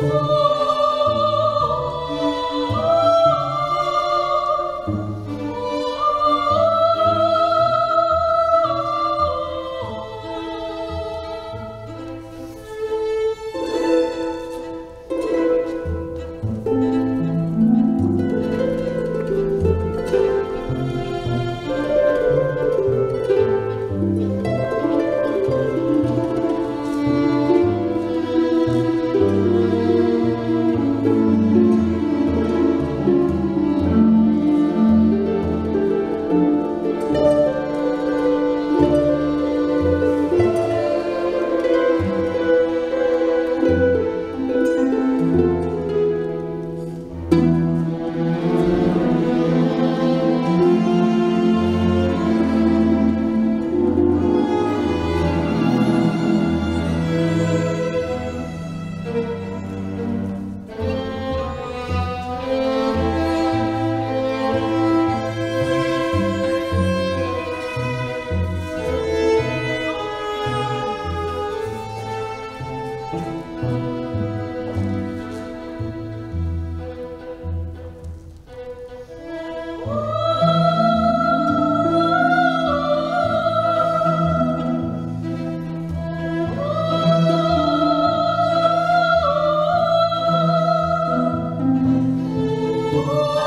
Oh. Lord.